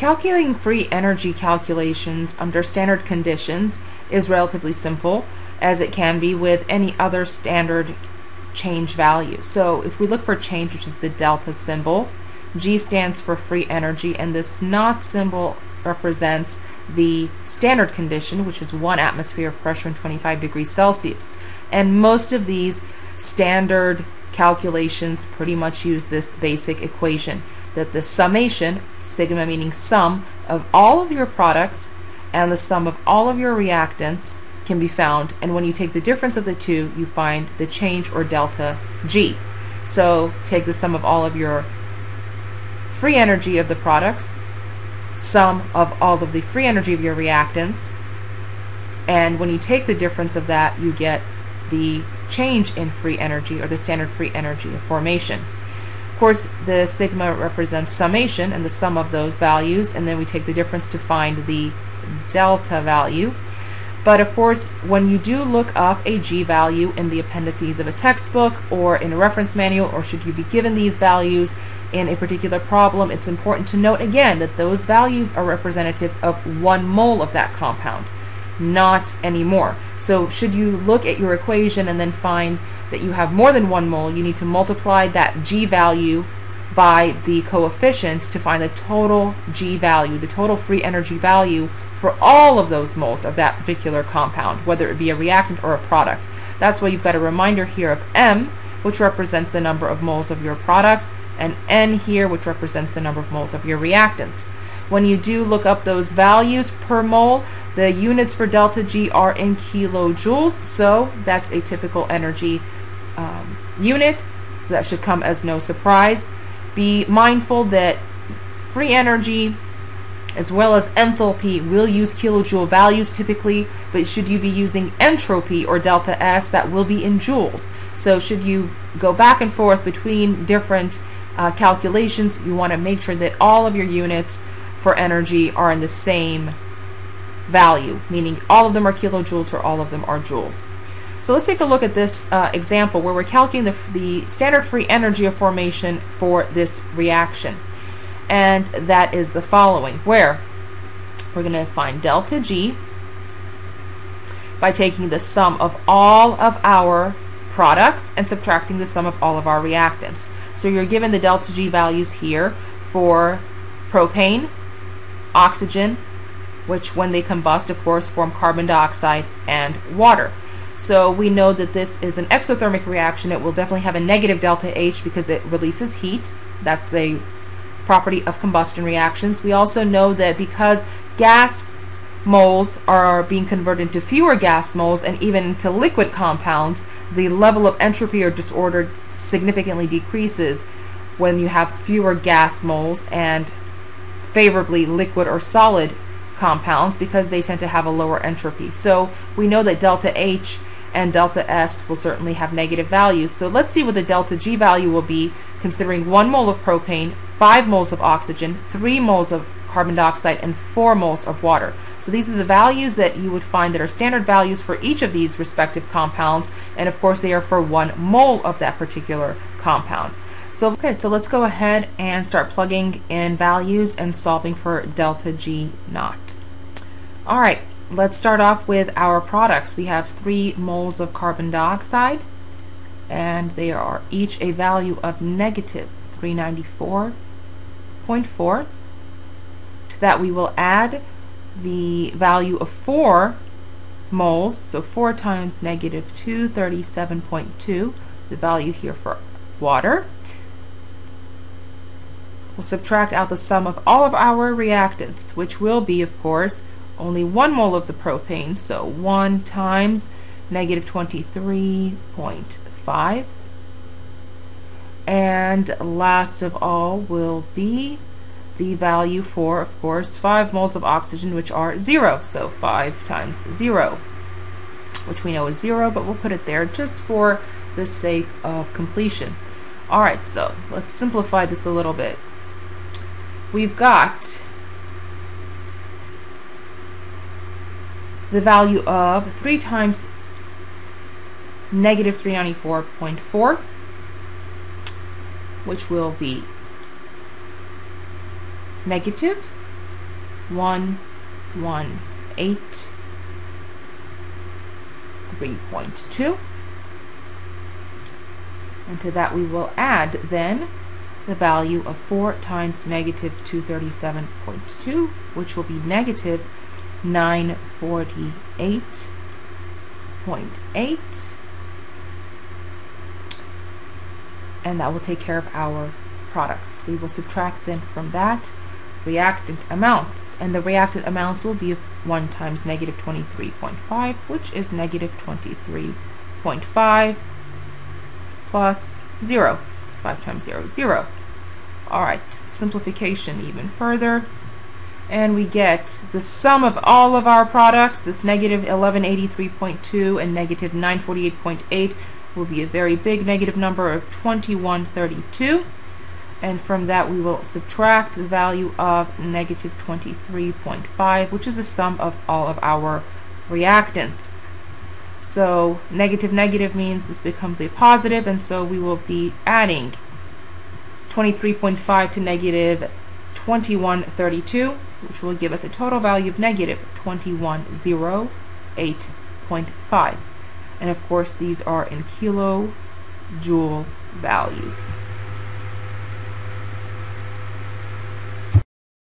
calculating free energy calculations under standard conditions is relatively simple as it can be with any other standard change value. So if we look for change, which is the delta symbol, G stands for free energy, and this naught symbol represents the standard condition, which is one atmosphere of pressure and 25 degrees Celsius. And most of these standard calculations pretty much use this basic equation that the summation, sigma meaning sum, of all of your products and the sum of all of your reactants can be found. And when you take the difference of the two, you find the change or delta G. So take the sum of all of your free energy of the products, sum of all of the free energy of your reactants, and when you take the difference of that, you get the change in free energy or the standard free energy of formation. Of course, the sigma represents summation and the sum of those values, and then we take the difference to find the delta value. But of course, when you do look up a G value in the appendices of a textbook or in a reference manual, or should you be given these values in a particular problem, it's important to note again that those values are representative of one mole of that compound, not anymore. So should you look at your equation and then find that you have more than one mole, you need to multiply that G value by the coefficient to find the total G value, the total free energy value for all of those moles of that particular compound, whether it be a reactant or a product. That's why you've got a reminder here of M, which represents the number of moles of your products, and N here, which represents the number of moles of your reactants. When you do look up those values per mole, the units for delta G are in kilojoules, so that's a typical energy um, unit, so that should come as no surprise. Be mindful that free energy as well as enthalpy will use kilojoule values typically, but should you be using entropy or delta S, that will be in joules. So should you go back and forth between different uh, calculations, you want to make sure that all of your units for energy are in the same value, meaning all of them are kilojoules or all of them are joules. So let's take a look at this uh, example where we're calculating the, the standard free energy of formation for this reaction and that is the following, where we're going to find delta G by taking the sum of all of our products and subtracting the sum of all of our reactants. So you're given the delta G values here for propane, oxygen, which when they combust, of course, form carbon dioxide and water. So we know that this is an exothermic reaction. It will definitely have a negative delta H because it releases heat. That's a property of combustion reactions. We also know that because gas moles are being converted into fewer gas moles and even into liquid compounds, the level of entropy or disorder significantly decreases when you have fewer gas moles and favorably liquid or solid compounds because they tend to have a lower entropy. So we know that delta H and delta S will certainly have negative values. So let's see what the delta G value will be considering 1 mole of propane, 5 moles of oxygen, 3 moles of carbon dioxide, and 4 moles of water. So these are the values that you would find that are standard values for each of these respective compounds, and of course they are for 1 mole of that particular compound. So, okay, so let's go ahead and start plugging in values and solving for delta G naught. All right, let's start off with our products. We have 3 moles of carbon dioxide, and they are each a value of negative 394.4. To that we will add the value of 4 moles, so 4 times negative 237.2, the value here for water. We'll subtract out the sum of all of our reactants, which will be, of course, only 1 mole of the propane, so 1 times negative 23.5 and last of all will be the value for, of course, 5 moles of oxygen, which are 0. So 5 times 0, which we know is 0, but we'll put it there just for the sake of completion. Alright, so let's simplify this a little bit. We've got the value of 3 times negative 394.4 which will be negative one one eight three point two. And to that we will add then the value of 4 times negative 237.2, which will be negative 948.8. And that will take care of our products. We will subtract then from that reactant amounts. And the reactant amounts will be 1 times negative 23.5, which is negative 23.5 plus 0. It's 5 times 0 0. Alright, simplification even further. And we get the sum of all of our products, this negative 1183.2 and negative 948.8 will be a very big negative number of 2132 and from that we will subtract the value of negative 23.5 which is the sum of all of our reactants so negative negative means this becomes a positive and so we will be adding 23.5 to negative 2132 which will give us a total value of negative 2108.5 and of course these are in kilojoule values